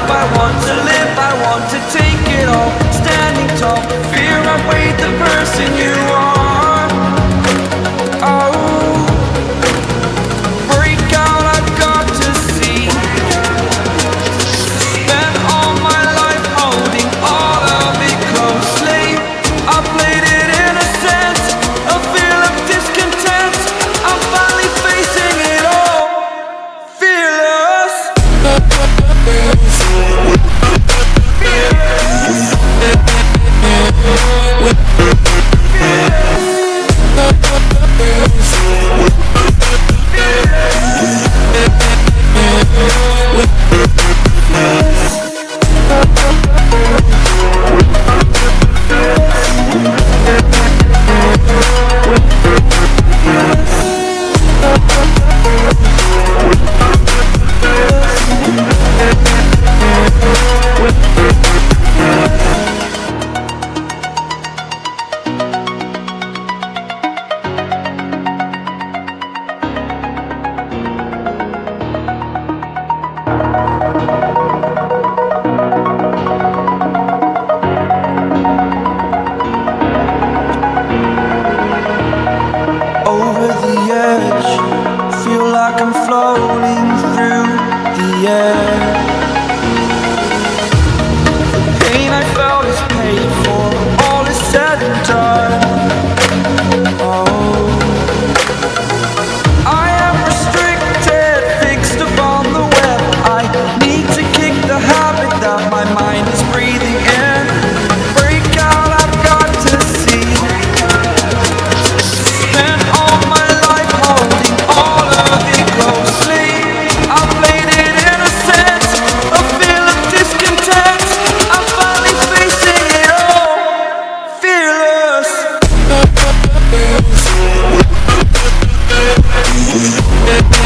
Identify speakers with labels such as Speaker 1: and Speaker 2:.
Speaker 1: live, I want to live, I want to take it all. Standing tall, fear I weighed the Yeah.